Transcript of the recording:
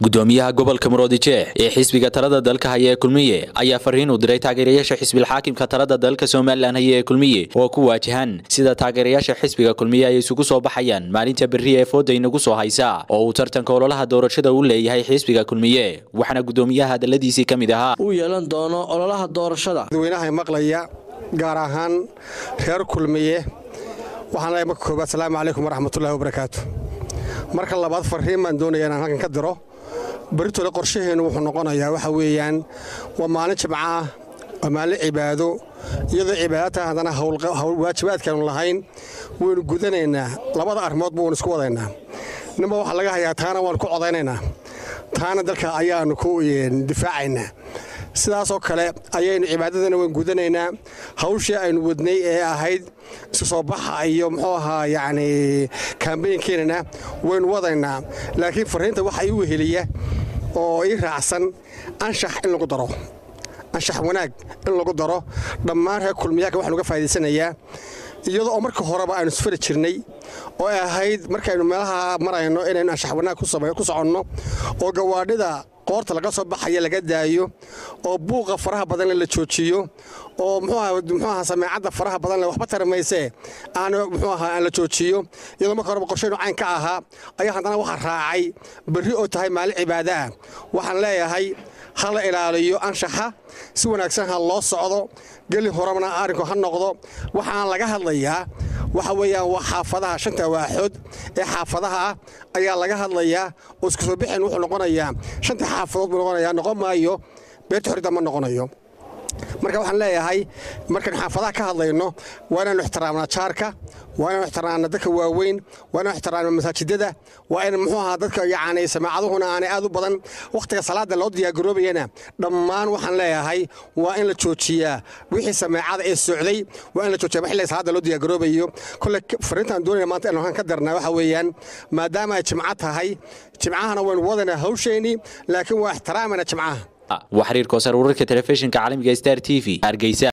gudoomiyaha gobolka muroodijeex ee xisbiga talada dalka haya ee kulmiye ayaa fariin u diray taageerayaasha xisbilxaakimka talada dalka somalilan haya ee kulmiye oo ku waajahan sida taageerayaasha xisbiga kulmiye ay isugu soo baxayaan maalinta berri ee fooda inagu soo haysa oo uu tartanka ololaha doorashada u leeyahay xisbiga kulmiye waxaana gudoomiyaha hadaladiisii ka mid ahaa. Uu yeelan doono ololaha doorashada. Dadweynaha maqlaya gaar ahaan reer kulmiye waxaan leeyahay marka koobaad asalaamu calaykum waraxmatullahi wabarakaatu marka labaad farriin baan doonaya inaan halkan ka diro. Berritole qorshaheennu wuxuu noqonayaa waxa weeyaan waa maalin jimco ah waa maalin cibaado. Iyadoo cibaadata haddana waajibaadkaanu lahayn waynu gudanaynaa. Labada arrimoodba waynu isku wadaynaa. Ninba waxaa laga hayaa taana waanu ku codaynaynaa taana dalka ayaannu ku difaacaynaa sidaasoo kale ayaynu cibaadadana wayn gudanaynaa. Hawshii aynu wadnay ee ahayd isu soo baxa iyo muxuu ahaa yacni kaambaynkeenana waynu wadaynaa. Laakiin farriinta waxa ii weheliya oo ii raacsan anshax in lagu daro. Anshax wanaag in lagu daro. Dhammaan reer kulmiyaaka waxaan uga faa'idaysanayaa iyadoo oo marka horeba aynu isfari jirnay oo ay ahayd markaynu meelaha marayno inaynu anshax wanaag ku soconno oo gawaadhida qoorta laga soo baxaya laga daayo oo buuqa faraha badanle la joojiyo oo muxuaha sameecadda faraha badanle waxba tari maysee aan muxuu ahaa aan la joojiyo. Iyadoo marka horeba qorshaynu cayn ka ahaa ayaa haddana waxaa raacay berri oo tahay maalin cibaado ah waxaan leeyahay ha la ilaaliyo anshaxa si wanaagsan ha loo socdo. Geli horabna arrinku ha noqdo. Waxaan laga hadlayaa waxa weeyaan waa xaafadaha shanta waaxood ee xaafadaha ah ayaa laga hadlayaa oo isku soo bixeen wuxuu noqonayaa shanta xaafadood buu noqonayaa noqon maayo beerta xorida ma noqonayo marka waxaan leeyahay markaan xaafadaha ka hadlayno waa inaanu ixtiraamnaa jaarka waa inaanu ixtiraamna dadka waaweyn waa inaanu ixtiraamna masaajidada waa in muxuu ahaa dadka yacni samaacaduhuna aanay aad u badan wakhtiga salaada loo diyaargaroobayana dhammaan waxaan leeyahay waa in la joojiyaa wixii sameecada ee socday waa in la joojiyaa xilliga salaada loo diyaargaroobayo. Kole fariintaan doonayna maanta inaan halkan ka darnaa waxa weeyaan maadaama ay jimco tahay jimcahana waynu wadaynaa hawsheenii laakiin waa ixtiraamayna jimcaha waa xiriir koosar wararka telefishinka caalamiga star t v. Hargeysa